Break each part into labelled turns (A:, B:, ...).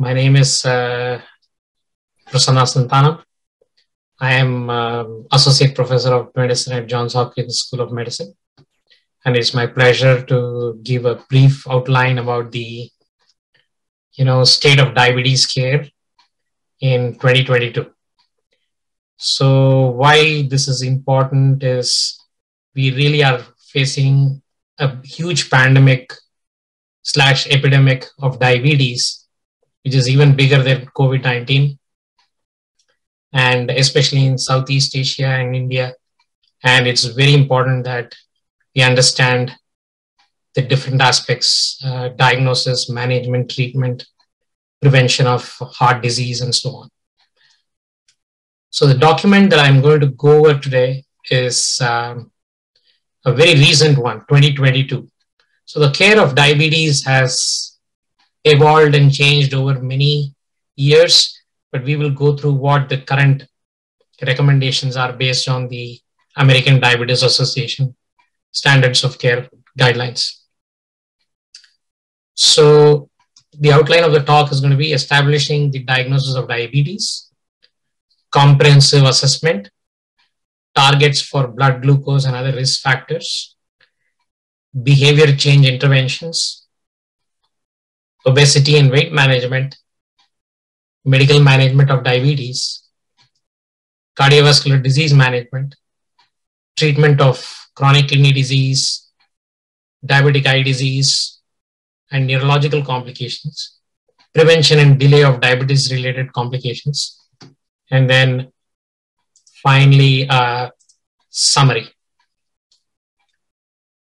A: My name is uh, Prasanna Santhanam. I am um, Associate Professor of Medicine at Johns Hopkins School of Medicine. And it's my pleasure to give a brief outline about the you know, state of diabetes care in 2022. So why this is important is we really are facing a huge pandemic slash epidemic of diabetes, which is even bigger than COVID 19, and especially in Southeast Asia and India. And it's very important that we understand the different aspects uh, diagnosis, management, treatment, prevention of heart disease, and so on. So, the document that I'm going to go over today is um, a very recent one, 2022. So the care of diabetes has evolved and changed over many years, but we will go through what the current recommendations are based on the American Diabetes Association standards of care guidelines. So the outline of the talk is going to be establishing the diagnosis of diabetes, comprehensive assessment, targets for blood glucose and other risk factors, behavior change interventions, obesity and weight management, medical management of diabetes, cardiovascular disease management, treatment of chronic kidney disease, diabetic eye disease, and neurological complications, prevention and delay of diabetes related complications, and then finally, uh, summary.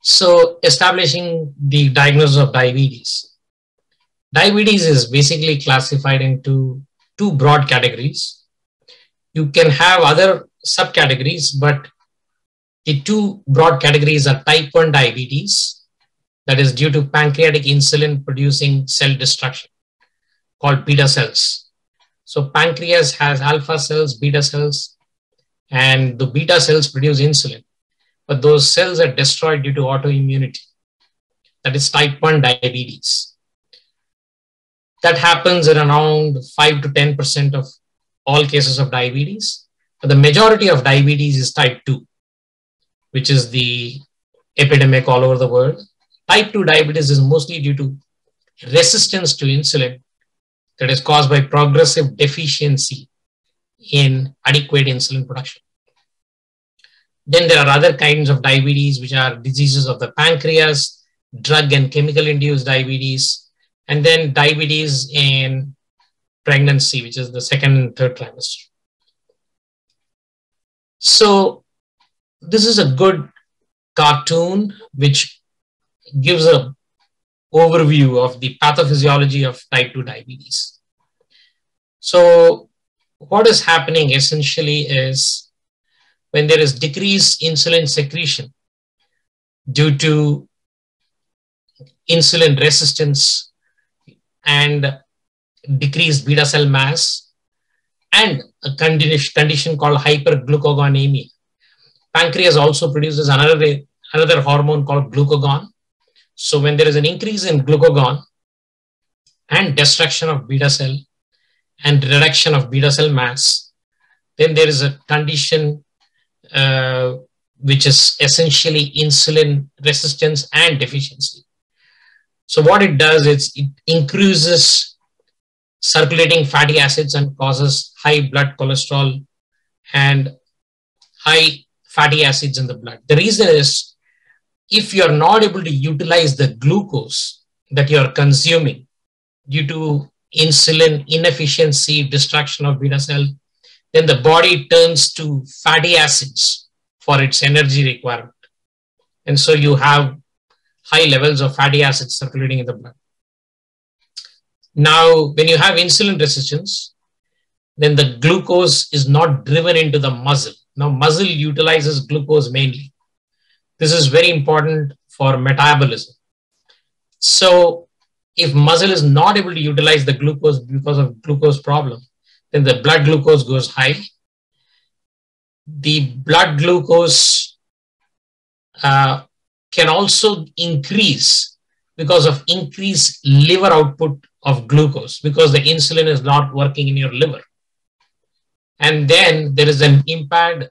A: So establishing the diagnosis of diabetes. Diabetes is basically classified into two broad categories. You can have other subcategories, but the two broad categories are type 1 diabetes, that is due to pancreatic insulin producing cell destruction called beta cells. So pancreas has alpha cells, beta cells, and the beta cells produce insulin but those cells are destroyed due to autoimmunity. That is type 1 diabetes. That happens in around 5 to 10% of all cases of diabetes. But the majority of diabetes is type 2, which is the epidemic all over the world. Type 2 diabetes is mostly due to resistance to insulin that is caused by progressive deficiency in adequate insulin production. Then there are other kinds of diabetes, which are diseases of the pancreas, drug and chemical induced diabetes, and then diabetes in pregnancy, which is the second and third trimester. So this is a good cartoon which gives a overview of the pathophysiology of type 2 diabetes. So what is happening essentially is when there is decreased insulin secretion due to insulin resistance and decreased beta cell mass and a condition, called hyperglucagonemia. Pancreas also produces another, another hormone called glucagon. So when there is an increase in glucagon and destruction of beta cell and reduction of beta cell mass, then there is a condition uh, which is essentially insulin resistance and deficiency. So what it does is it increases circulating fatty acids and causes high blood cholesterol and high fatty acids in the blood. The reason is if you're not able to utilize the glucose that you're consuming due to insulin inefficiency, destruction of beta cell, then the body turns to fatty acids for its energy requirement. And so you have high levels of fatty acids circulating in the blood. Now, when you have insulin resistance, then the glucose is not driven into the muscle. Now, muscle utilizes glucose mainly. This is very important for metabolism. So, if muscle is not able to utilize the glucose because of glucose problem, then the blood glucose goes high. The blood glucose uh, can also increase because of increased liver output of glucose because the insulin is not working in your liver. And then there is an impaired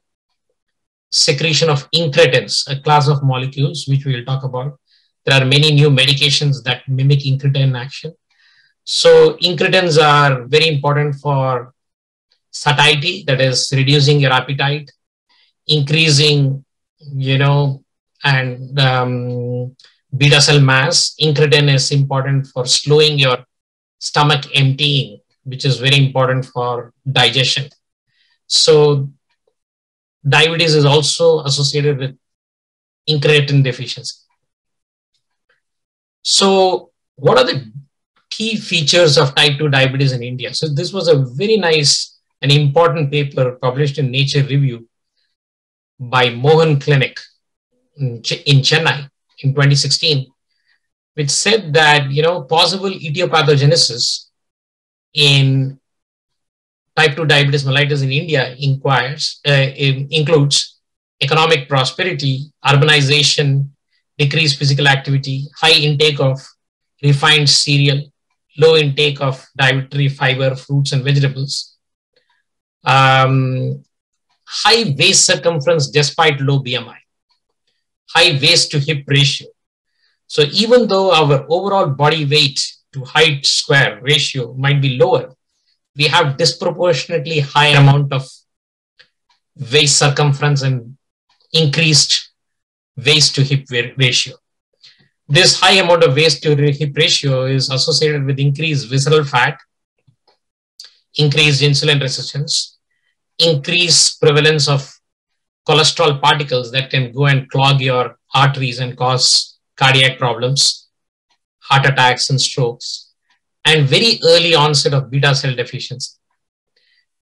A: secretion of incretins, a class of molecules, which we will talk about. There are many new medications that mimic incretin action. So incretins are very important for satiety, that is reducing your appetite, increasing, you know, and um, beta cell mass. Incretin is important for slowing your stomach emptying, which is very important for digestion. So diabetes is also associated with incretin deficiency. So what are the key features of type 2 diabetes in India? So this was a very nice and important paper published in Nature Review by Mohan Clinic in, in Chennai in 2016, which said that, you know, possible etiopathogenesis in type 2 diabetes mellitus in India inquires, uh, includes economic prosperity, urbanization, decreased physical activity, high intake of refined cereal, low intake of dietary fiber, fruits and vegetables, um, high waist circumference despite low BMI, high waist to hip ratio. So even though our overall body weight to height square ratio might be lower, we have disproportionately high amount of waist circumference and increased waist to hip ratio. This high amount of waist to hip ratio is associated with increased visceral fat, increased insulin resistance, increased prevalence of cholesterol particles that can go and clog your arteries and cause cardiac problems, heart attacks and strokes and very early onset of beta cell deficiency.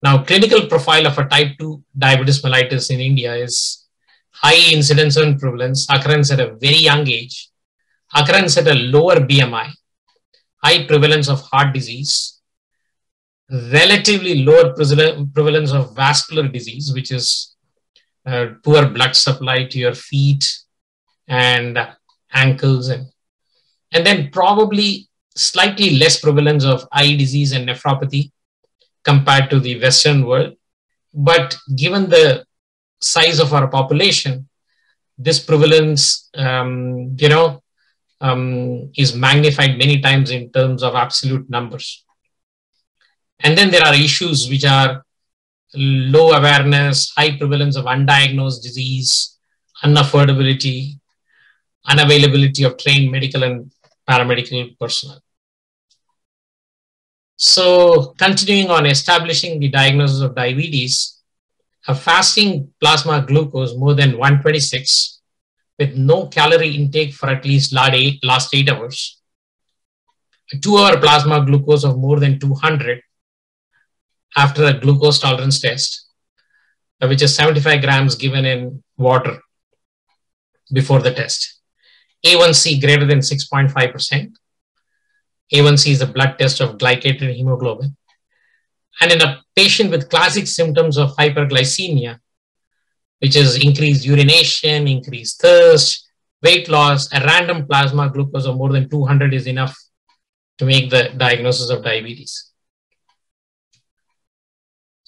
A: Now, clinical profile of a type 2 diabetes mellitus in India is high incidence and prevalence, occurrence at a very young age, occurrence at a lower BMI, high prevalence of heart disease, relatively lower prevalence of vascular disease, which is uh, poor blood supply to your feet and ankles, and, and then probably slightly less prevalence of eye disease and nephropathy compared to the Western world. But given the size of our population, this prevalence, um, you know, um, is magnified many times in terms of absolute numbers. And then there are issues which are low awareness, high prevalence of undiagnosed disease, unaffordability, unavailability of trained medical and paramedical personnel. So continuing on establishing the diagnosis of diabetes, a fasting plasma glucose more than 126 with no calorie intake for at least last eight hours, a two hour plasma glucose of more than 200 after a glucose tolerance test, uh, which is 75 grams given in water before the test. A1C greater than 6.5%, a1C is a blood test of glycated hemoglobin. And in a patient with classic symptoms of hyperglycemia, which is increased urination, increased thirst, weight loss, a random plasma glucose of more than 200 is enough to make the diagnosis of diabetes.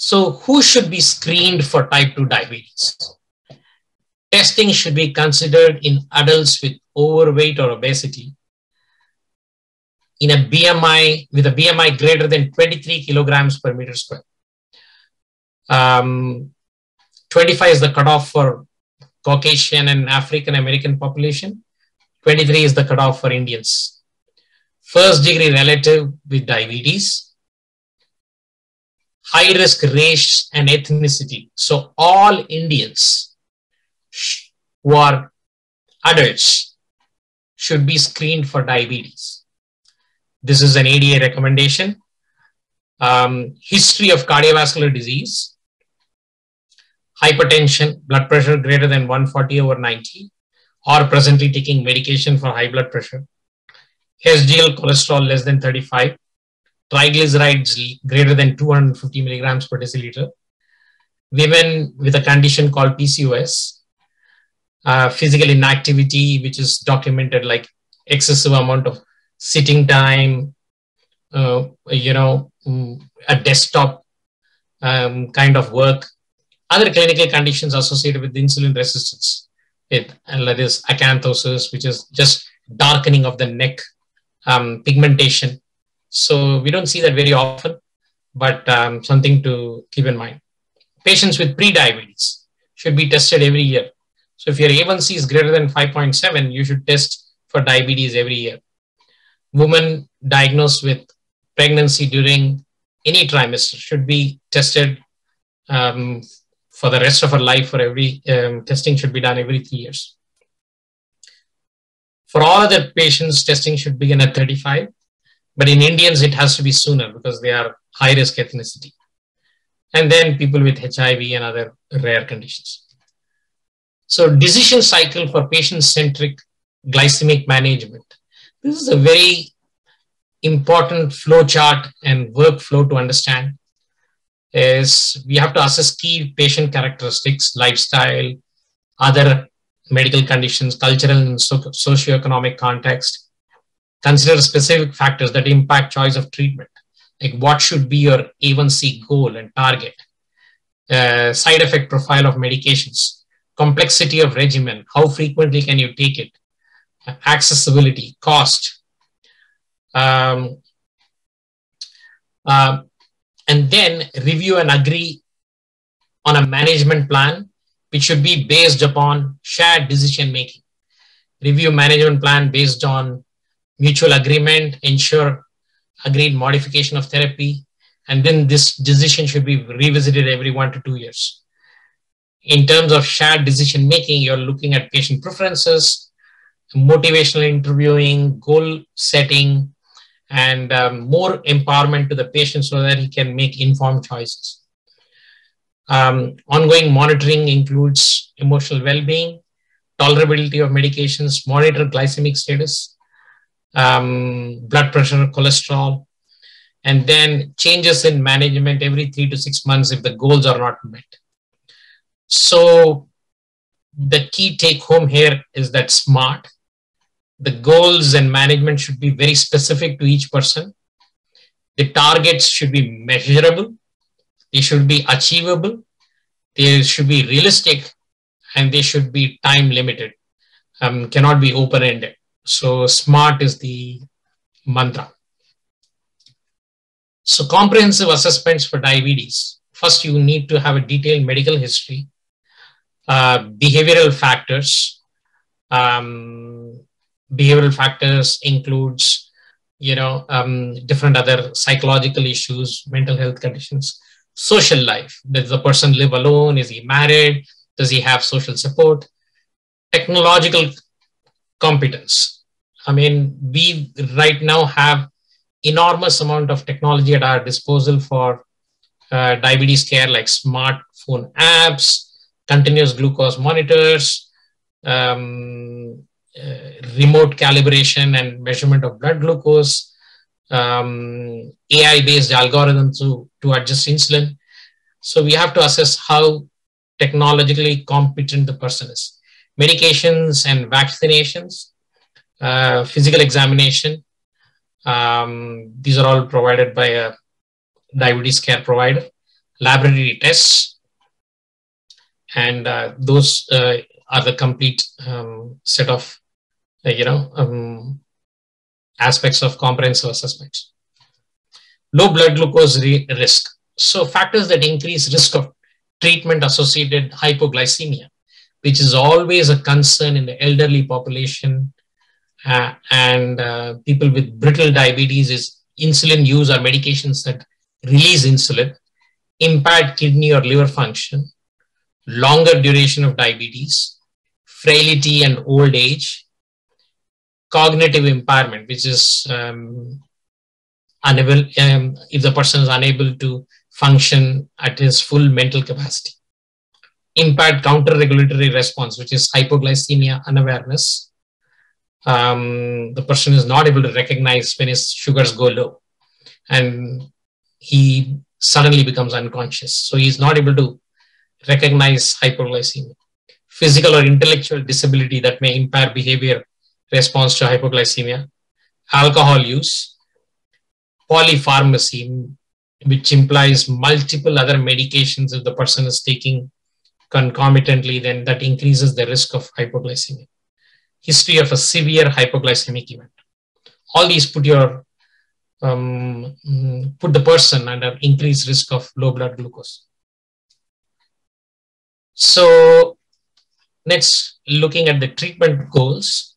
A: So, who should be screened for type 2 diabetes? Testing should be considered in adults with overweight or obesity in a BMI with a BMI greater than 23 kilograms per meter square. Um, 25 is the cutoff for Caucasian and African American population. 23 is the cutoff for Indians. First degree relative with diabetes. High risk race and ethnicity. So all Indians who are adults should be screened for diabetes. This is an ADA recommendation. Um, history of cardiovascular disease, hypertension, blood pressure greater than 140 over 90, or presently taking medication for high blood pressure, HDL cholesterol less than 35, triglycerides greater than 250 milligrams per deciliter, women with a condition called PCOS, uh, physical inactivity, which is documented like excessive amount of sitting time, uh, you know, mm, a desktop um, kind of work. Other clinical conditions associated with insulin resistance, it, and that is acanthosis, which is just darkening of the neck, um, pigmentation. So we don't see that very often, but um, something to keep in mind. Patients with pre-diabetes should be tested every year. So if your A1C is greater than 5.7, you should test for diabetes every year. Women diagnosed with pregnancy during any trimester should be tested um, for the rest of her life for every um, testing should be done every three years. For all other patients, testing should begin at 35, but in Indians, it has to be sooner because they are high risk ethnicity. And then people with HIV and other rare conditions. So decision cycle for patient-centric glycemic management. This is a very important flow chart and workflow to understand is we have to assess key patient characteristics, lifestyle, other medical conditions, cultural and socio-economic context. Consider specific factors that impact choice of treatment, like what should be your A1C goal and target, uh, side effect profile of medications, complexity of regimen, how frequently can you take it, accessibility, cost, um, uh, and then review and agree on a management plan, which should be based upon shared decision making. Review management plan based on mutual agreement, ensure agreed modification of therapy, and then this decision should be revisited every one to two years. In terms of shared decision making, you're looking at patient preferences, motivational interviewing, goal setting, and um, more empowerment to the patient so that he can make informed choices. Um, ongoing monitoring includes emotional well-being, tolerability of medications, monitor glycemic status, um, blood pressure, cholesterol, and then changes in management every three to six months if the goals are not met. So the key take home here is that SMART the goals and management should be very specific to each person. The targets should be measurable, they should be achievable, they should be realistic, and they should be time limited, um, cannot be open ended. So, SMART is the mantra. So, comprehensive assessments for diabetes. First, you need to have a detailed medical history, uh, behavioral factors, um, behavioral factors includes you know um, different other psychological issues mental health conditions social life. Does the person live alone? Is he married? Does he have social support? Technological competence i mean we right now have enormous amount of technology at our disposal for uh, diabetes care like smartphone apps continuous glucose monitors um, uh, remote calibration and measurement of blood glucose, um, AI-based algorithms to, to adjust insulin. So we have to assess how technologically competent the person is. Medications and vaccinations, uh, physical examination, um, these are all provided by a diabetes care provider, laboratory tests, and uh, those uh, are the complete um, set of uh, you know, um, aspects of comprehensive assessments. Low blood glucose risk. So factors that increase risk of treatment associated hypoglycemia, which is always a concern in the elderly population uh, and uh, people with brittle diabetes is insulin use or medications that release insulin, impaired kidney or liver function, longer duration of diabetes, frailty and old age, cognitive impairment, which is um, unable, um, if the person is unable to function at his full mental capacity. Impaired counter-regulatory response, which is hypoglycemia unawareness. Um, the person is not able to recognize when his sugars go low and he suddenly becomes unconscious. So he's not able to recognize hypoglycemia. Physical or intellectual disability that may impair behavior response to hypoglycemia, alcohol use, polypharmacy, which implies multiple other medications if the person is taking concomitantly, then that increases the risk of hypoglycemia. History of a severe hypoglycemic event. All these put your um, put the person under increased risk of low blood glucose. So next, looking at the treatment goals,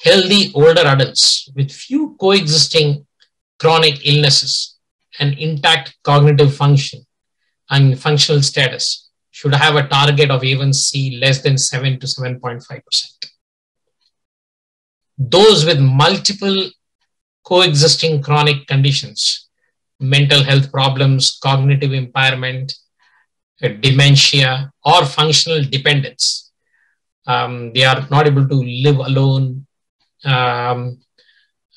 A: healthy older adults with few coexisting chronic illnesses and intact cognitive function and functional status should have a target of A1C less than 7 to 7.5%. Those with multiple coexisting chronic conditions, mental health problems, cognitive impairment, uh, dementia, or functional dependence. Um, they are not able to live alone, um,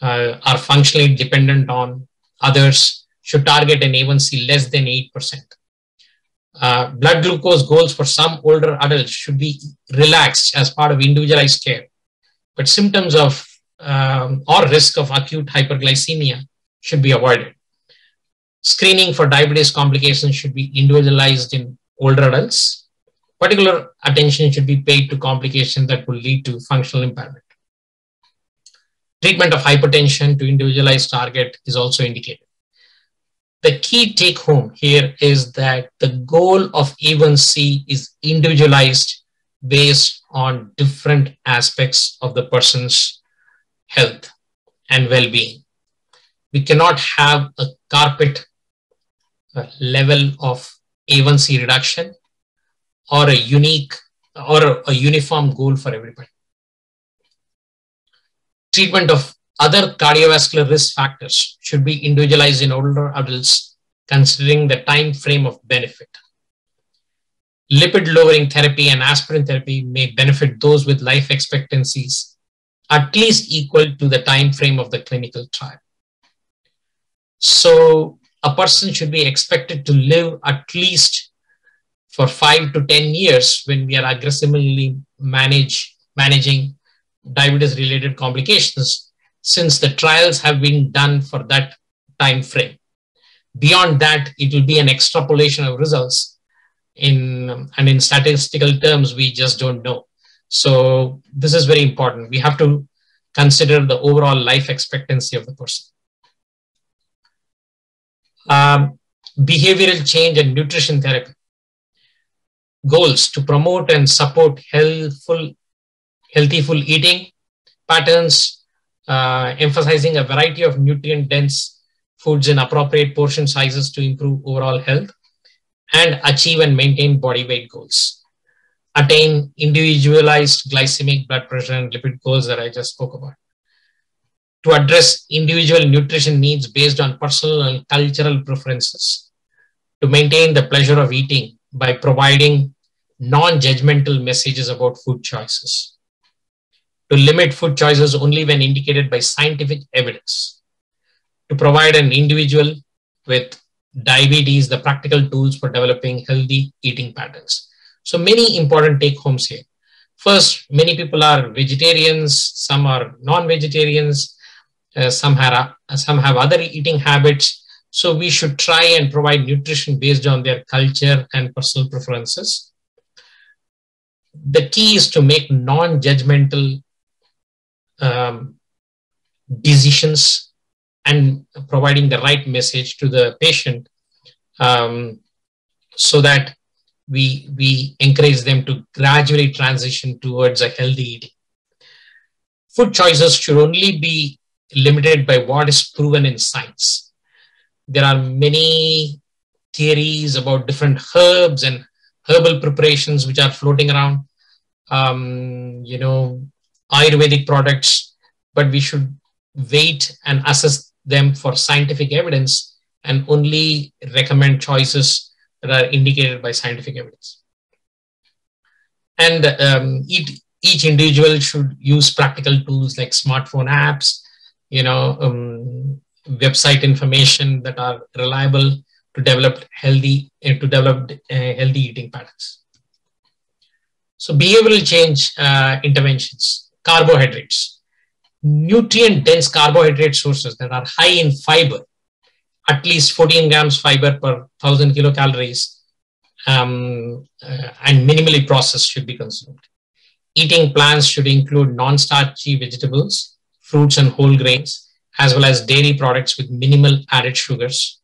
A: uh, are functionally dependent on others, should target an A1C less than 8%. Uh, blood glucose goals for some older adults should be relaxed as part of individualized care, but symptoms of um, or risk of acute hyperglycemia should be avoided. Screening for diabetes complications should be individualized in older adults. Particular attention should be paid to complications that will lead to functional impairment. Treatment of hypertension to individualized target is also indicated. The key take home here is that the goal of A1C is individualized based on different aspects of the person's health and well-being. We cannot have a carpet level of A1C reduction or a unique or a uniform goal for everybody. Treatment of other cardiovascular risk factors should be individualized in older adults considering the time frame of benefit. Lipid lowering therapy and aspirin therapy may benefit those with life expectancies at least equal to the time frame of the clinical trial. So a person should be expected to live at least for five to 10 years when we are aggressively manage, managing diabetes related complications since the trials have been done for that time frame. Beyond that, it will be an extrapolation of results in, and in statistical terms, we just don't know. So this is very important. We have to consider the overall life expectancy of the person um, behavioral change and nutrition therapy. Goals to promote and support healthful, healthy full eating patterns, uh, emphasizing a variety of nutrient dense foods in appropriate portion sizes to improve overall health, and achieve and maintain body weight goals. Attain individualized glycemic blood pressure and lipid goals that I just spoke about. To address individual nutrition needs based on personal and cultural preferences, to maintain the pleasure of eating by providing non judgmental messages about food choices, to limit food choices only when indicated by scientific evidence, to provide an individual with diabetes the practical tools for developing healthy eating patterns. So, many important take homes here. First, many people are vegetarians, some are non vegetarians, uh, some have uh, some have other eating habits so we should try and provide nutrition based on their culture and personal preferences the key is to make non-judgmental um, decisions and providing the right message to the patient um, so that we, we encourage them to gradually transition towards a healthy eating. Food choices should only be limited by what is proven in science. There are many theories about different herbs and herbal preparations which are floating around. Um, you know, Ayurvedic products, but we should wait and assess them for scientific evidence and only recommend choices that are indicated by scientific evidence. And um, each, each individual should use practical tools like smartphone apps you know um, website information that are reliable to develop healthy uh, to develop uh, healthy eating patterns so behavioral change uh, interventions carbohydrates nutrient dense carbohydrate sources that are high in fiber at least 14 grams fiber per 1000 kilocalories um, uh, and minimally processed should be consumed. Eating plans should include non-starchy vegetables, fruits and whole grains, as well as dairy products with minimal added sugars.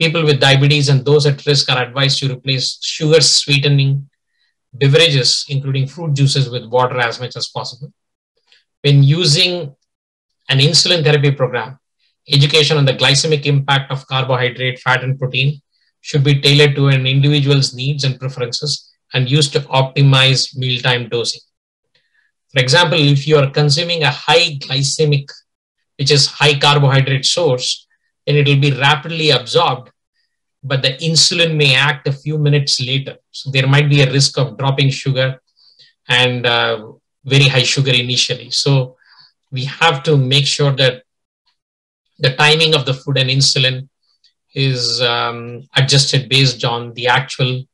A: People with diabetes and those at risk are advised to replace sugar sweetening beverages, including fruit juices, with water as much as possible. When using an insulin therapy program, education on the glycemic impact of carbohydrate, fat, and protein should be tailored to an individual's needs and preferences and used to optimize mealtime dosing. For example, if you are consuming a high glycemic, which is high carbohydrate source, then it will be rapidly absorbed, but the insulin may act a few minutes later. So there might be a risk of dropping sugar and uh, very high sugar initially. So we have to make sure that the timing of the food and insulin is um, adjusted based on the actual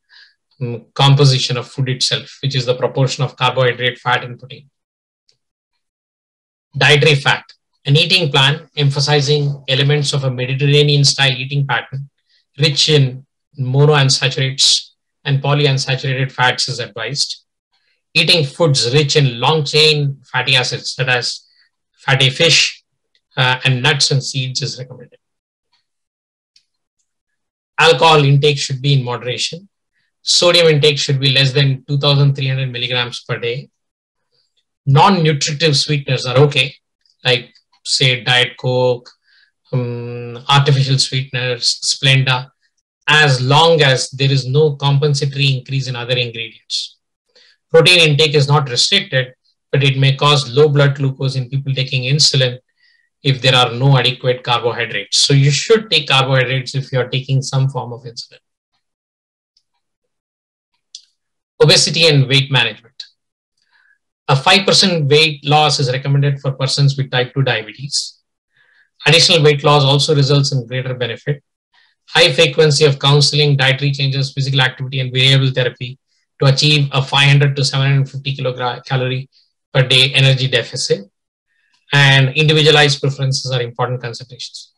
A: um, composition of food itself, which is the proportion of carbohydrate, fat, and protein. Dietary fat, an eating plan emphasizing elements of a Mediterranean style eating pattern, rich in monounsaturates and polyunsaturated fats is advised. Eating foods rich in long chain fatty acids, such as fatty fish uh, and nuts and seeds, is recommended. Alcohol intake should be in moderation Sodium intake should be less than 2,300 milligrams per day. Non-nutritive sweeteners are okay, like say Diet Coke, um, artificial sweeteners, Splenda, as long as there is no compensatory increase in other ingredients. Protein intake is not restricted, but it may cause low blood glucose in people taking insulin if there are no adequate carbohydrates. So you should take carbohydrates if you are taking some form of insulin. obesity and weight management. A 5% weight loss is recommended for persons with type 2 diabetes. Additional weight loss also results in greater benefit. High frequency of counseling, dietary changes, physical activity, and behavioral therapy to achieve a 500 to 750 kilocalorie per day energy deficit. And individualized preferences are important considerations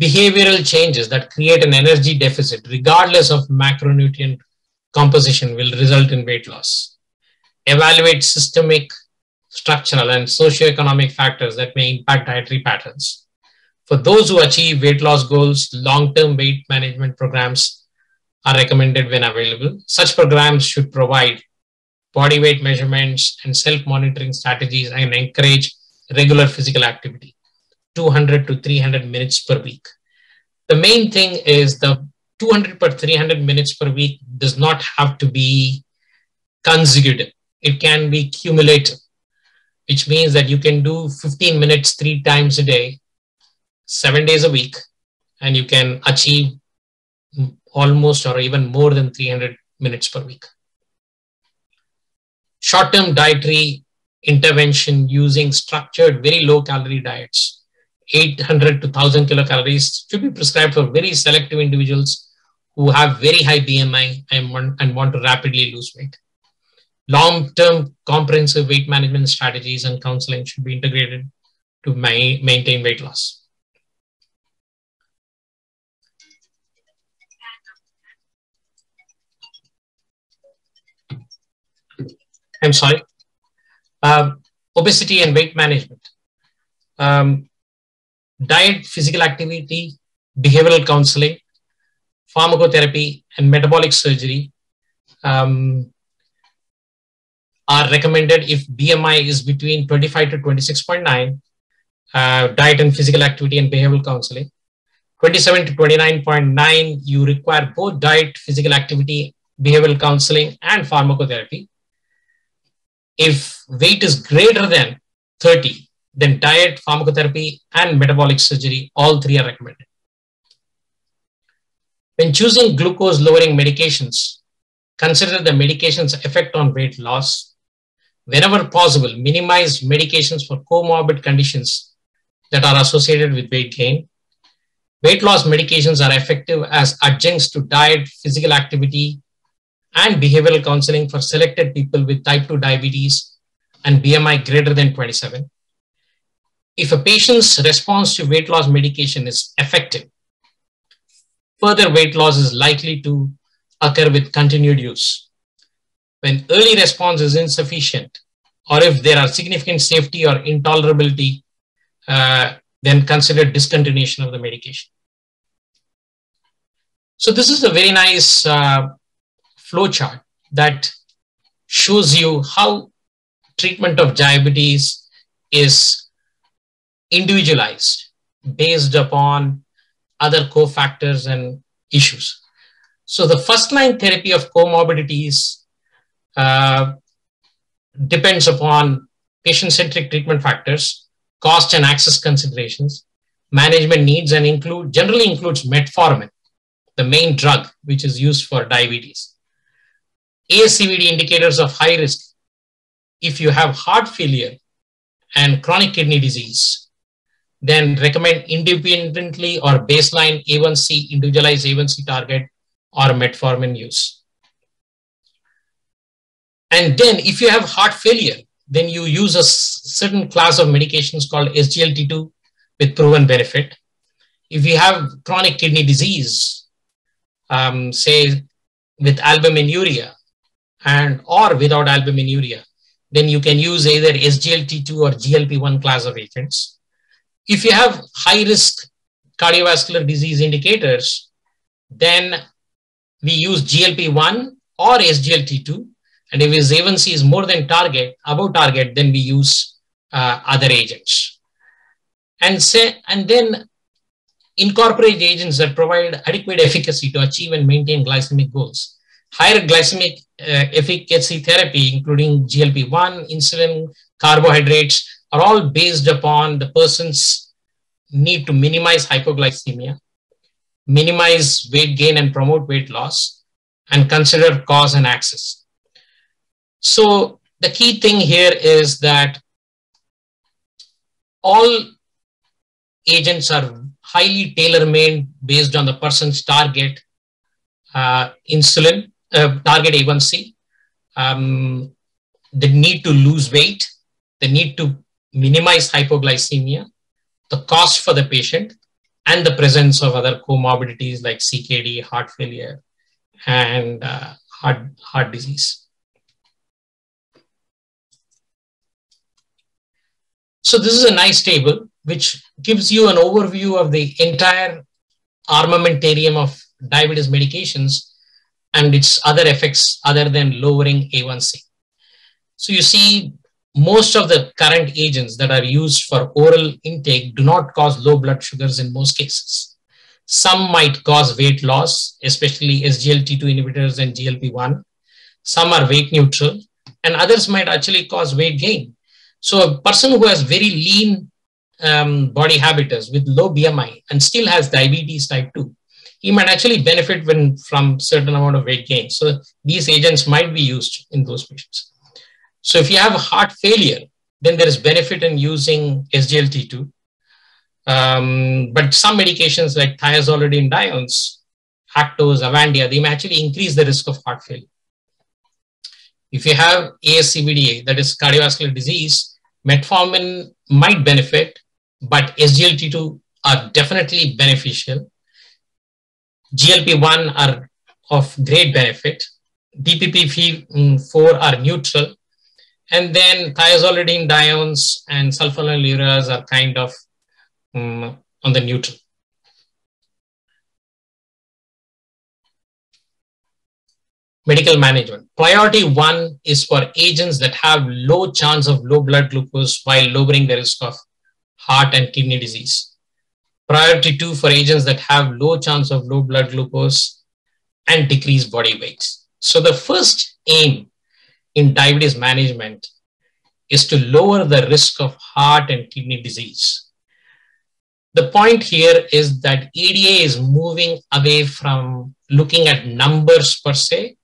A: behavioral changes that create an energy deficit, regardless of macronutrient composition, will result in weight loss. Evaluate systemic, structural, and socioeconomic factors that may impact dietary patterns. For those who achieve weight loss goals, long term weight management programs are recommended when available. Such programs should provide body weight measurements and self monitoring strategies and encourage regular physical activity. 200 to 300 minutes per week. The main thing is the 200 per 300 minutes per week does not have to be consecutive. It can be cumulative, which means that you can do 15 minutes three times a day, seven days a week, and you can achieve almost or even more than 300 minutes per week. Short term dietary intervention using structured, very low calorie diets 800 to 1000 kilocalories should be prescribed for very selective individuals who have very high BMI and want, and want to rapidly lose weight. Long-term comprehensive weight management strategies and counseling should be integrated to maintain weight loss. I'm sorry. Um, obesity and weight management. Um, diet, physical activity, behavioral counseling, pharmacotherapy, and metabolic surgery um, are recommended if BMI is between 25 to 26.9, uh, diet and physical activity and behavioral counseling. 27 to 29.9, you require both diet, physical activity, behavioral counseling, and pharmacotherapy. If weight is greater than 30, then diet, pharmacotherapy, and metabolic surgery, all three are recommended. When choosing glucose lowering medications, consider the medication's effect on weight loss. Whenever possible, minimize medications for comorbid conditions that are associated with weight gain. Weight loss medications are effective as adjuncts to diet, physical activity, and behavioral counseling for selected people with type 2 diabetes and BMI greater than 27 if a patient's response to weight loss medication is effective, further weight loss is likely to occur with continued use. When early response is insufficient, or if there are significant safety or intolerability, uh, then consider discontinuation of the medication. So this is a very nice uh, flowchart that shows you how treatment of diabetes is individualized based upon other cofactors and issues. So the first line therapy of comorbidities uh, depends upon patient-centric treatment factors, cost and access considerations, management needs, and include generally includes metformin, the main drug which is used for diabetes. ASCVD indicators of high risk. If you have heart failure and chronic kidney disease, then recommend independently or baseline A1C, individualized A1C target or metformin use. And then if you have heart failure, then you use a certain class of medications called SGLT2 with proven benefit. If you have chronic kidney disease, um, say with albuminuria and or without albuminuria, then you can use either SGLT2 or GLP-1 class of agents. If you have high risk cardiovascular disease indicators, then we use GLP-1 or SGLT2 and if his A1C is more than target, above target, then we use uh, other agents. And say, and then incorporate agents that provide adequate efficacy to achieve and maintain glycemic goals. Higher glycemic uh, efficacy therapy, including GLP-1, insulin, carbohydrates, are all based upon the person's need to minimize hypoglycemia, minimize weight gain and promote weight loss, and consider cause and access. So the key thing here is that all agents are highly tailor-made based on the person's target uh, insulin, uh, target A1C, um, the need to lose weight, the need to minimize hypoglycemia, the cost for the patient, and the presence of other comorbidities like CKD, heart failure, and uh, heart, heart disease. So this is a nice table which gives you an overview of the entire armamentarium of diabetes medications and its other effects other than lowering A1C. So you see most of the current agents that are used for oral intake do not cause low blood sugars in most cases. Some might cause weight loss, especially SGLT2 inhibitors and GLP-1. Some are weight neutral and others might actually cause weight gain. So a person who has very lean um, body habitus with low BMI and still has diabetes type 2, he might actually benefit when, from certain amount of weight gain. So these agents might be used in those patients. So if you have heart failure, then there is benefit in using SGLT2. Um, but some medications like thiazolidinediones, Actos, Avandia, they may actually increase the risk of heart failure. If you have ASCVDA, that is cardiovascular disease, metformin might benefit, but SGLT2 are definitely beneficial. GLP-1 are of great benefit. DPP-4 are neutral. And then thiazolidinediones and sulfonylureas are kind of um, on the neutral. medical management. Priority one is for agents that have low chance of low blood glucose while lowering the risk of heart and kidney disease. Priority two for agents that have low chance of low blood glucose and decreased body weight. So the first aim in diabetes management is to lower the risk of heart and kidney disease. The point here is that ADA is moving away from looking at numbers per se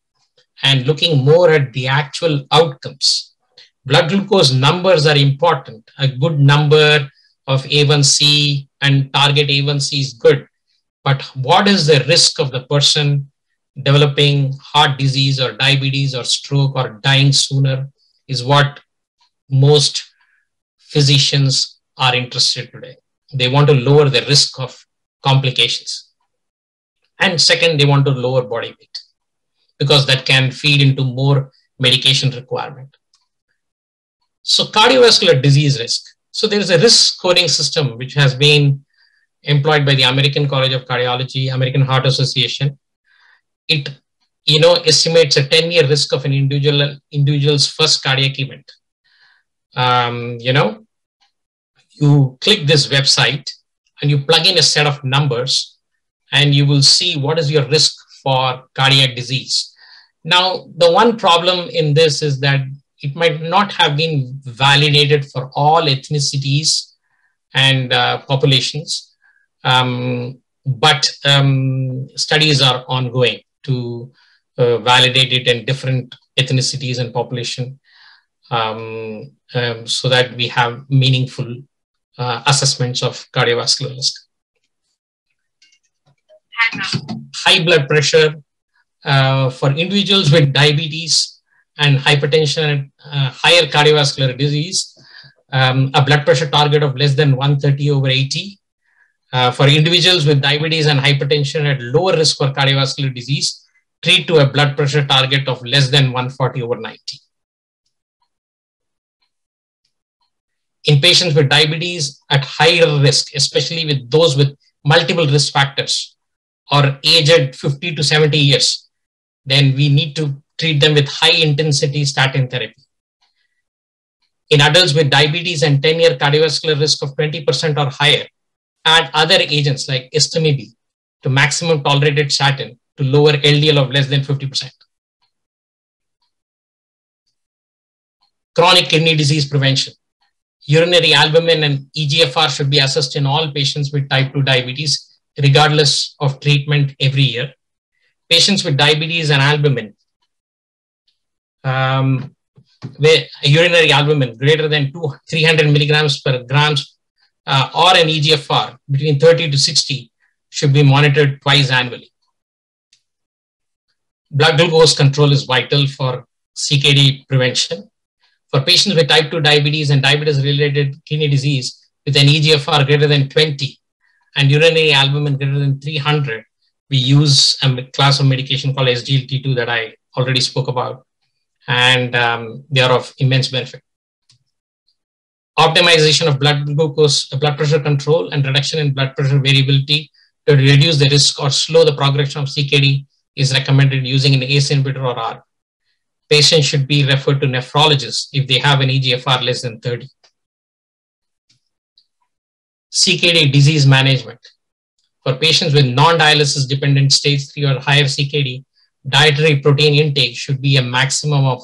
A: and looking more at the actual outcomes. Blood glucose numbers are important. A good number of A1C and target A1C is good. But what is the risk of the person developing heart disease or diabetes or stroke or dying sooner is what most physicians are interested today. They want to lower the risk of complications. And second, they want to lower body weight because that can feed into more medication requirement. So cardiovascular disease risk. So there is a risk scoring system which has been employed by the American College of Cardiology, American Heart Association. It you know estimates a 10 year risk of an individual individual's first cardiac event. Um, you know, you click this website and you plug in a set of numbers and you will see what is your risk for cardiac disease. Now, the one problem in this is that it might not have been validated for all ethnicities and uh, populations, um, but um, studies are ongoing to uh, validate it in different ethnicities and population um, um so that we have meaningful uh, assessments of cardiovascular risk. High blood pressure uh, for individuals with diabetes and hypertension and uh, higher cardiovascular disease, um, a blood pressure target of less than 130 over 80. Uh, for individuals with diabetes and hypertension at lower risk for cardiovascular disease, treat to a blood pressure target of less than 140 over 90. in patients with diabetes at higher risk, especially with those with multiple risk factors or aged 50 to 70 years, then we need to treat them with high intensity statin therapy. In adults with diabetes and 10 year cardiovascular risk of 20% or higher, add other agents like ezetimibe to maximum tolerated statin to lower LDL of less than 50%. Chronic kidney disease prevention urinary albumin and EGFR should be assessed in all patients with type 2 diabetes, regardless of treatment every year. Patients with diabetes and albumin, um, urinary albumin greater than two, 300 milligrams per grams uh, or an EGFR between 30 to 60 should be monitored twice annually. Blood glucose control is vital for CKD prevention. For patients with type 2 diabetes and diabetes related kidney disease with an EGFR greater than 20 and urinary albumin greater than 300, we use a class of medication called SGLT2 that I already spoke about. And um, they are of immense benefit. Optimization of blood glucose, blood pressure control, and reduction in blood pressure variability to reduce the risk or slow the progression of CKD is recommended using an ACE inhibitor or ARB patients should be referred to nephrologists if they have an EGFR less than 30. CKD disease management. For patients with non-dialysis dependent stage 3 or higher CKD, dietary protein intake should be a maximum of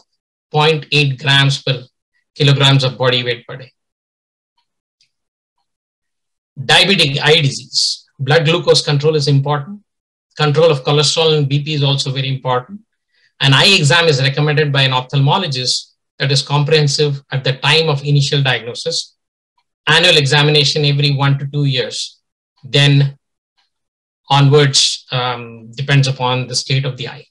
A: 0.8 grams per kilograms of body weight per day. Diabetic eye disease. Blood glucose control is important. Control of cholesterol and BP is also very important. An eye exam is recommended by an ophthalmologist that is comprehensive at the time of initial diagnosis, annual examination every one to two years, then onwards um, depends upon the state of the eye.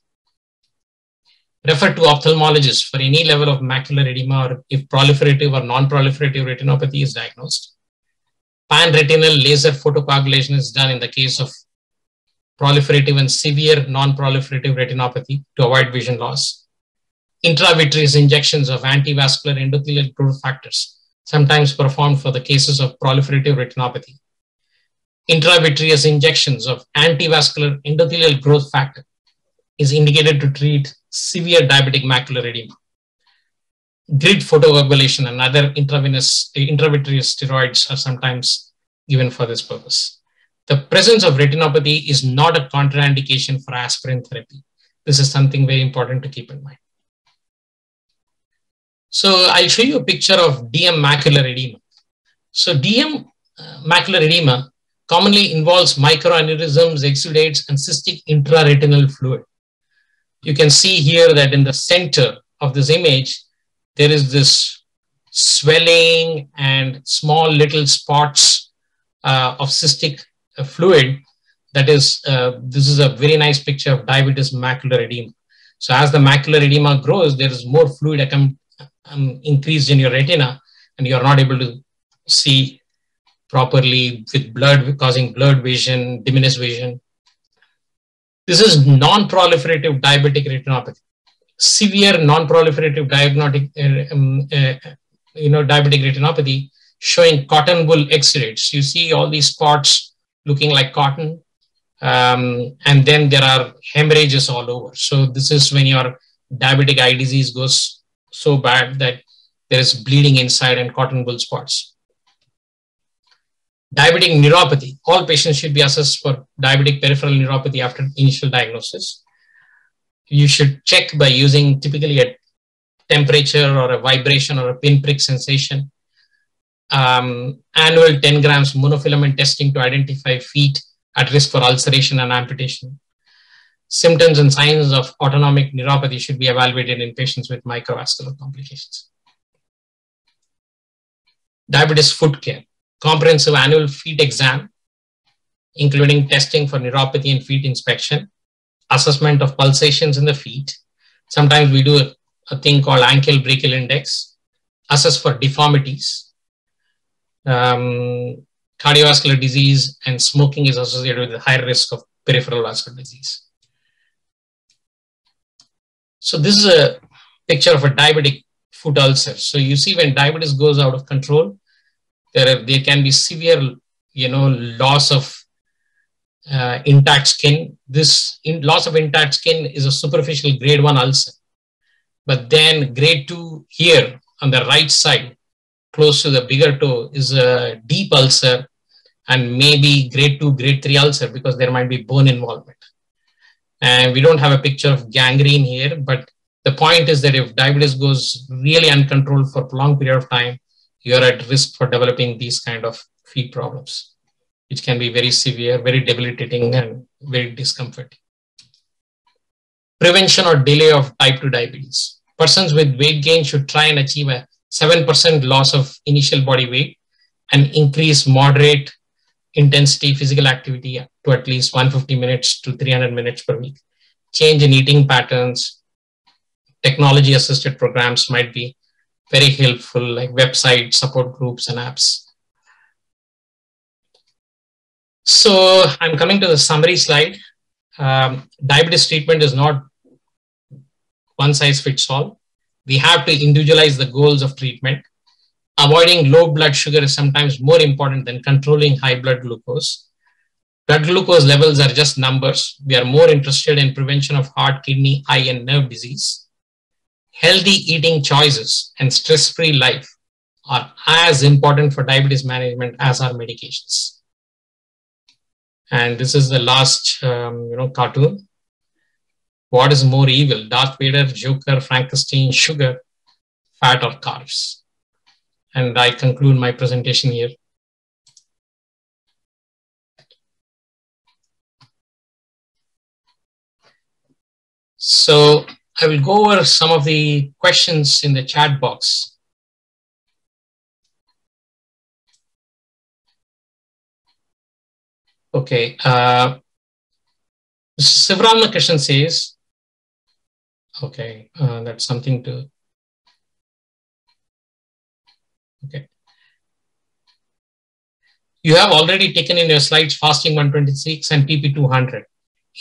A: Refer to ophthalmologist for any level of macular edema or if proliferative or non-proliferative retinopathy is diagnosed. Pan-retinal laser photocoagulation is done in the case of proliferative and severe non-proliferative retinopathy to avoid vision loss. Intravitreous injections of antivascular endothelial growth factors, sometimes performed for the cases of proliferative retinopathy. Intravitreous injections of antivascular endothelial growth factor is indicated to treat severe diabetic macular edema. Grid photocoagulation and other intravenous intravitreous steroids are sometimes given for this purpose. The presence of retinopathy is not a contraindication for aspirin therapy. This is something very important to keep in mind. So I'll show you a picture of DM macular edema. So DM uh, macular edema commonly involves microaneurysms, exudates, and cystic intraretinal fluid. You can see here that in the center of this image, there is this swelling and small little spots uh, of cystic fluid that is uh, this is a very nice picture of diabetes macular edema so as the macular edema grows there is more fluid um, increased in your retina and you're not able to see properly with blood causing blurred vision, diminished vision. This is non-proliferative diabetic retinopathy. Severe non-proliferative diagnostic, uh, um, uh, you know, diabetic retinopathy showing cotton wool exudates. You see all these spots looking like cotton, um, and then there are hemorrhages all over. So this is when your diabetic eye disease goes so bad that there is bleeding inside and cotton wool spots. Diabetic neuropathy. All patients should be assessed for diabetic peripheral neuropathy after initial diagnosis. You should check by using typically a temperature or a vibration or a pinprick sensation. Um, annual 10 grams monofilament testing to identify feet at risk for ulceration and amputation. Symptoms and signs of autonomic neuropathy should be evaluated in patients with microvascular complications. Diabetes foot care, comprehensive annual feet exam, including testing for neuropathy and feet inspection, assessment of pulsations in the feet. Sometimes we do a, a thing called ankle brachial index, assess for deformities, um, cardiovascular disease and smoking is associated with a higher risk of peripheral vascular disease. So this is a picture of a diabetic foot ulcer. So you see when diabetes goes out of control, there, are, there can be severe, you know, loss of uh, intact skin. This in, loss of intact skin is a superficial grade one ulcer. But then grade two here on the right side, close to the bigger toe, is a deep ulcer and maybe grade 2, grade 3 ulcer because there might be bone involvement. And we don't have a picture of gangrene here, but the point is that if diabetes goes really uncontrolled for a long period of time, you're at risk for developing these kind of feet problems, which can be very severe, very debilitating, and very discomforting. Prevention or delay of type 2 diabetes. Persons with weight gain should try and achieve a 7% loss of initial body weight and increase moderate intensity physical activity to at least 150 minutes to 300 minutes per week. Change in eating patterns, technology assisted programs might be very helpful, like website support groups and apps. So I'm coming to the summary slide. Um, diabetes treatment is not one size fits all. We have to individualize the goals of treatment avoiding low blood sugar is sometimes more important than controlling high blood glucose. Blood glucose levels are just numbers. We are more interested in prevention of heart, kidney, eye, and nerve disease. Healthy eating choices and stress-free life are as important for diabetes management as our medications. And this is the last, um, you know, cartoon. What is more evil, Darth Vader, Joker, Frankenstein, sugar, fat, or carbs? and I conclude my presentation here. So I will go over some of the questions in the chat box. Okay. Uh, Sivaramakrishnan says, okay, uh, that's something to Okay. You have already taken in your slides fasting 126 and PP 200.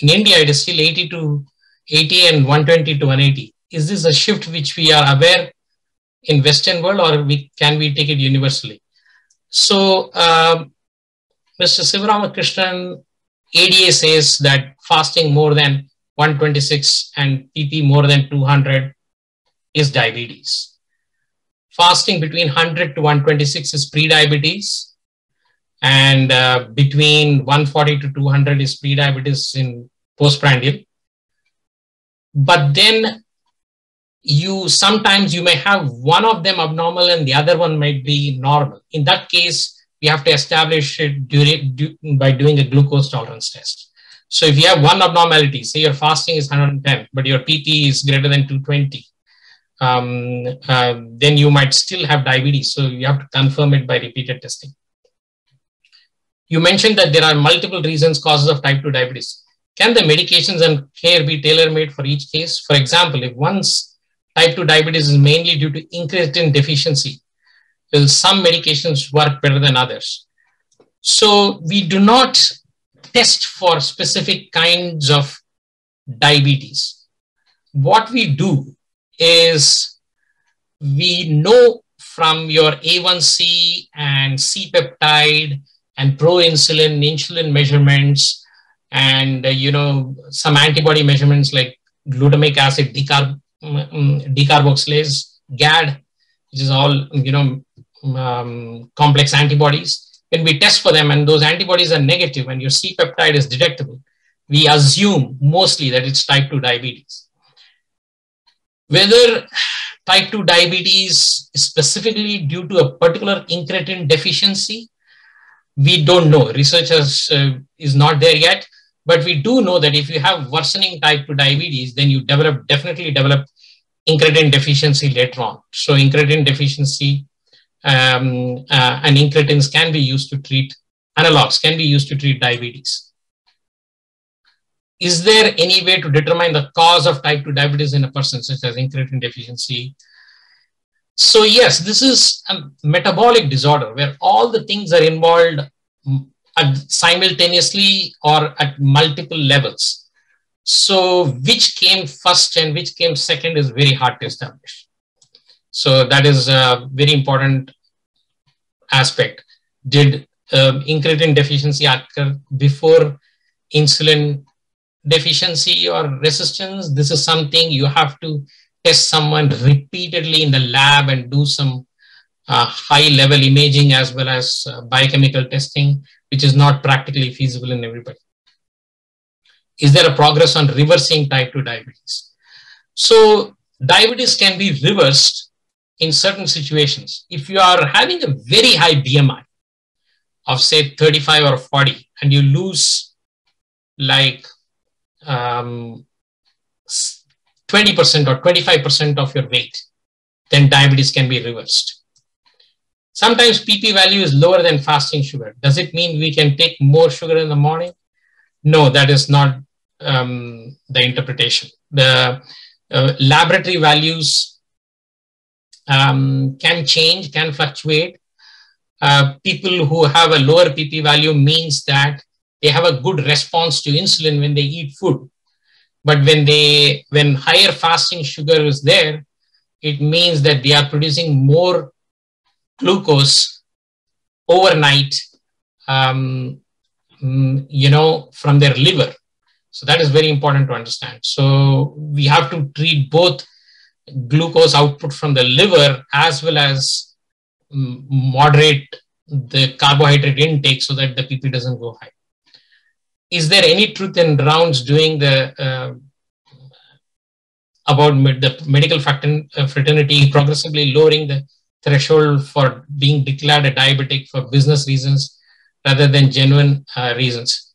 A: In India, it is still 80 to 80 and 120 to 180. Is this a shift which we are aware in Western world or we, can we take it universally? So, um, Mr. Sivaramakrishnan, ADA says that fasting more than 126 and PP more than 200 is diabetes fasting between 100 to 126 is pre-diabetes and uh, between 140 to 200 is pre-diabetes in postprandial but then you sometimes you may have one of them abnormal and the other one might be normal in that case we have to establish it during, do, by doing a glucose tolerance test so if you have one abnormality say your fasting is 110 but your pt is greater than 220 um, uh, then you might still have diabetes. So you have to confirm it by repeated testing. You mentioned that there are multiple reasons causes of type 2 diabetes. Can the medications and care be tailor-made for each case? For example, if one's type 2 diabetes is mainly due to incretin deficiency, will some medications work better than others? So we do not test for specific kinds of diabetes. What we do is we know from your A1C and C peptide and proinsulin, insulin measurements, and uh, you know some antibody measurements like glutamic acid decarb- um, decarboxylase, GAD, which is all you know um, complex antibodies. When we test for them and those antibodies are negative and your C peptide is detectable, we assume mostly that it's type 2 diabetes. Whether type 2 diabetes is specifically due to a particular incretin deficiency, we don't know. Research uh, is not there yet, but we do know that if you have worsening type 2 diabetes, then you develop definitely develop incretin deficiency later on. So incretin deficiency um, uh, and incretins can be used to treat, analogs can be used to treat diabetes. Is there any way to determine the cause of type 2 diabetes in a person such as incretin deficiency? So yes, this is a metabolic disorder where all the things are involved simultaneously or at multiple levels. So which came first and which came second is very hard to establish. So that is a very important aspect. Did um, incretin deficiency occur before insulin deficiency or resistance? This is something you have to test someone repeatedly in the lab and do some high level imaging as well as uh, biochemical testing, which is not practically feasible in everybody. Is there a progress on reversing type 2 diabetes? So diabetes can be reversed in certain situations. If you are having a very high BMI of say 35 or 40 and you lose like um, 20% or 25% of your weight, then diabetes can be reversed. Sometimes PP value is lower than fasting sugar. Does it mean we can take more sugar in the morning? No, that is not um, the interpretation. The uh, laboratory values um, can change, can fluctuate. Uh, people who have a lower PP value means that they have a good response to insulin when they eat food. But when they when higher fasting sugar is there, it means that they are producing more glucose overnight, um, mm, you know, from their liver. So that is very important to understand. So we have to treat both glucose output from the liver as well as mm, moderate the carbohydrate intake so that the PP doesn't go high. Is there any truth in rounds doing the uh, about med the medical uh, fraternity progressively lowering the threshold for being declared a diabetic for business reasons rather than genuine uh, reasons?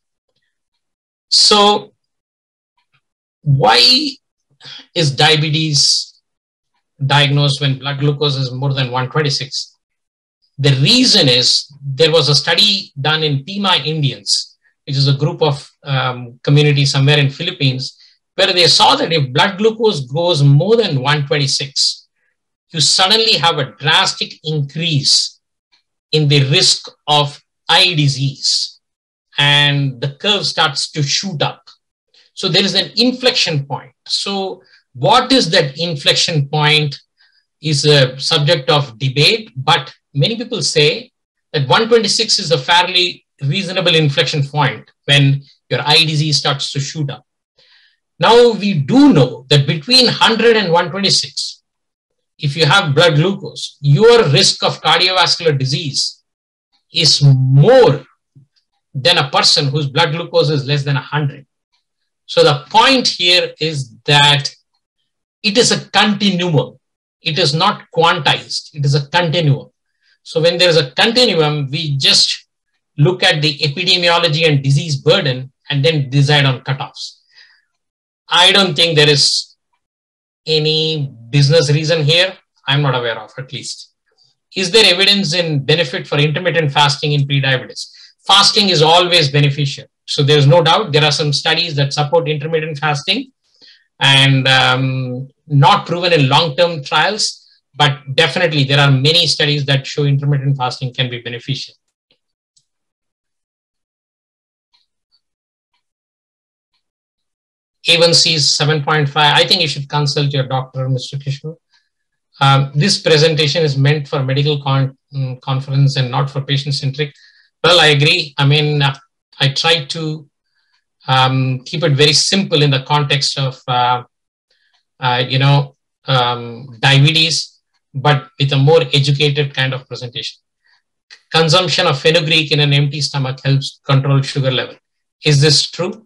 A: So, why is diabetes diagnosed when blood glucose is more than 126. The reason is there was a study done in Pima Indians, which is a group of um, community somewhere in Philippines, where they saw that if blood glucose goes more than 126, you suddenly have a drastic increase in the risk of eye disease and the curve starts to shoot up. So there is an inflection point. So what is that inflection point is a subject of debate, but many people say that 126 is a fairly reasonable inflection point when your eye disease starts to shoot up. Now we do know that between 100 and 126, if you have blood glucose, your risk of cardiovascular disease is more than a person whose blood glucose is less than 100. So the point here is that it is a continuum. It is not quantized. It is a continuum. So when there is a continuum, we just look at the epidemiology and disease burden and then decide on cutoffs. I don't think there is any business reason here. I'm not aware of at least. Is there evidence in benefit for intermittent fasting in prediabetes? Fasting is always beneficial. So there's no doubt there are some studies that support intermittent fasting and um, not proven in long-term trials, but definitely there are many studies that show intermittent fasting can be beneficial. A1C is 7.5. I think you should consult your doctor, Mr. Kishore. Um, this presentation is meant for medical con um, conference and not for patient centric. Well, I agree. I mean, uh, I try to um, keep it very simple in the context of, uh, uh, you know, um, diabetes, but with a more educated kind of presentation. Consumption of fenugreek in an empty stomach helps control sugar level. Is this true?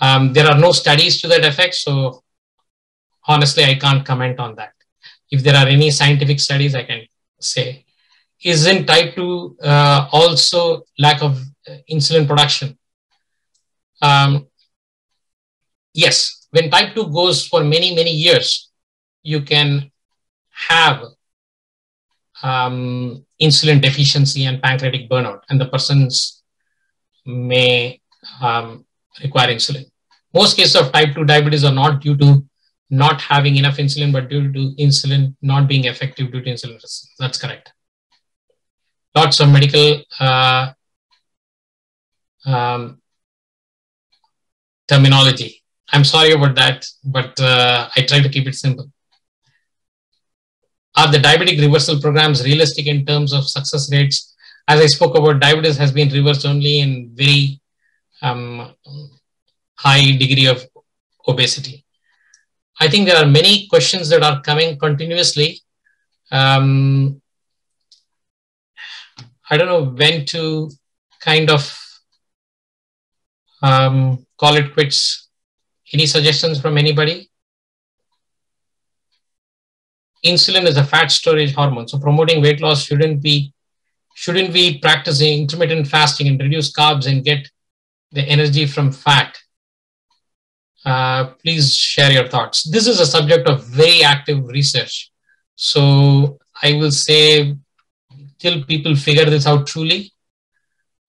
A: Um, there are no studies to that effect, so honestly, I can't comment on that. If there are any scientific studies, I can say. Isn't type 2 uh, also lack of insulin production? Um, yes, when type 2 goes for many, many years, you can have um, insulin deficiency and pancreatic burnout, and the persons may um, require insulin. Most cases of type 2 diabetes are not due to not having enough insulin, but due to insulin not being effective due to insulin resistance. That's correct. Lots of medical uh, um, terminology. I'm sorry about that, but uh, I try to keep it simple. Are the diabetic reversal programs realistic in terms of success rates? As I spoke about, diabetes has been reversed only in very um, high degree of obesity. I think there are many questions that are coming continuously. Um, I don't know when to kind of um, call it quits. Any suggestions from anybody? Insulin is a fat storage hormone, so promoting weight loss shouldn't be shouldn't be practicing intermittent fasting and reduce carbs and get the energy from fat. Uh, please share your thoughts. This is a subject of very active research. So I will say till people figure this out truly,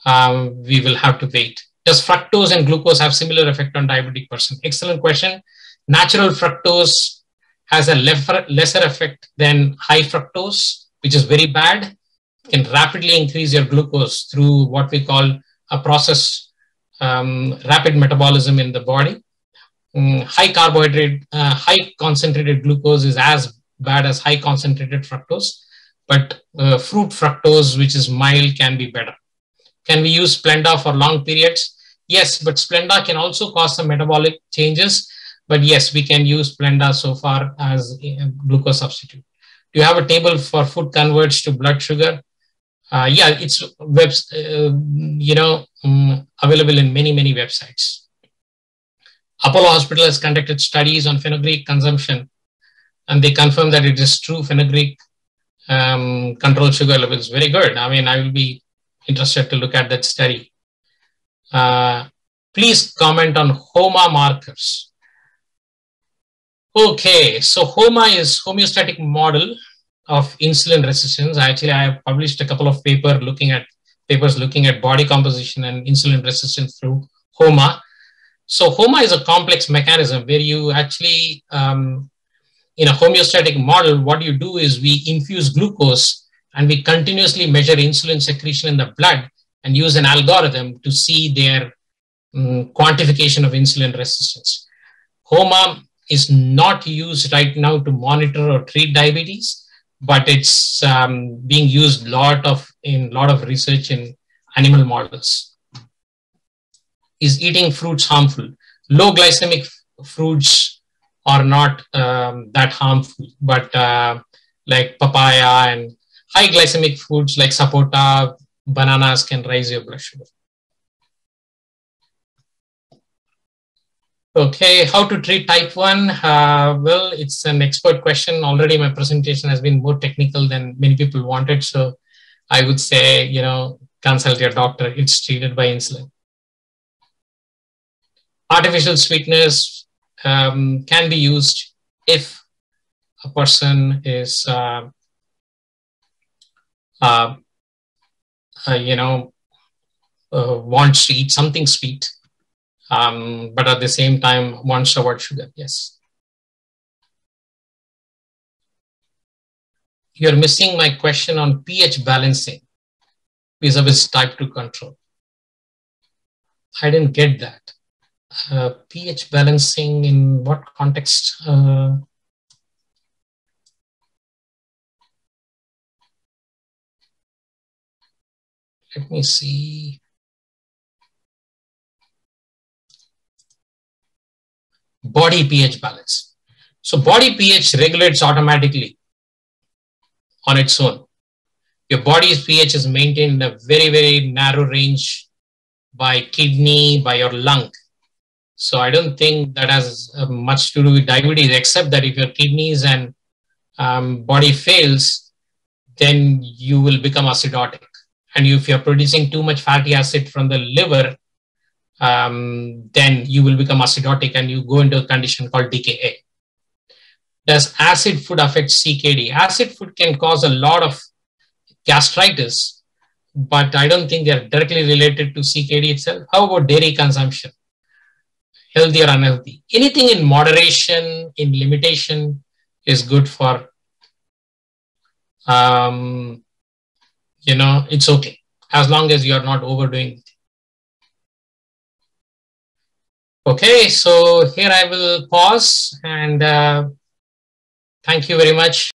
A: um, we will have to wait. Does fructose and glucose have similar effect on diabetic person? Excellent question. Natural fructose has a lesser effect than high fructose, which is very bad. Can rapidly increase your glucose through what we call a process, um, rapid metabolism in the body. Um, high carbohydrate, uh, high concentrated glucose is as bad as high concentrated fructose, but uh, fruit fructose, which is mild, can be better. Can we use Splenda for long periods? Yes, but Splenda can also cause some metabolic changes. But yes, we can use Splenda so far as a glucose substitute. Do you have a table for food converts to blood sugar? Uh, yeah, it's web, uh, you know, um, available in many, many websites. Apollo Hospital has conducted studies on fenugreek consumption, and they confirm that it is true fenugreek um, control sugar levels. Very good. I mean, I will be interested to look at that study. Uh, please comment on HOMA markers. Okay, so HOMA is homeostatic model of insulin resistance. Actually, I have published a couple of paper looking at papers looking at body composition and insulin resistance through HOMA. So HOMA is a complex mechanism where you actually, um, in a homeostatic model, what you do is we infuse glucose and we continuously measure insulin secretion in the blood and use an algorithm to see their um, quantification of insulin resistance. HOMA is not used right now to monitor or treat diabetes, but it's um, being used a lot of in lot of research in animal models. Is eating fruits harmful? Low glycemic fruits are not um, that harmful, but uh, like papaya and high glycemic foods like sapota, bananas can raise your blood sugar. Okay, how to treat type 1? Uh, well, it's an expert question. Already my presentation has been more technical than many people wanted. So I would say, you know, consult your doctor. It's treated by insulin. Artificial sweetness um, can be used if a person is, uh, uh, uh, you know, uh, wants to eat something sweet, um, but at the same time wants to sugar. Yes. You're missing my question on pH balancing vis-a-vis type 2 control. I didn't get that. uh, pH balancing in what context? Uh, let me see. Body pH balance. So body pH regulates automatically on its own. Your body's pH is maintained in a very, very narrow range by kidney, by your lung. So I don't think that has uh, much to do with diabetes, except that if your kidneys and um, body fails, then you will become acidotic. And if you're producing too much fatty acid from the liver, um, then you will become acidotic and you go into a condition called DKA. Does acid food affect CKD? Acid food can cause a lot of gastritis, but I don't think they're directly related to CKD itself. How about dairy consumption? Healthy or unhealthy? Anything in moderation, in limitation is good for, um, you know, it's okay as long as you're not overdoing Okay, so here I will pause and uh, thank you very much.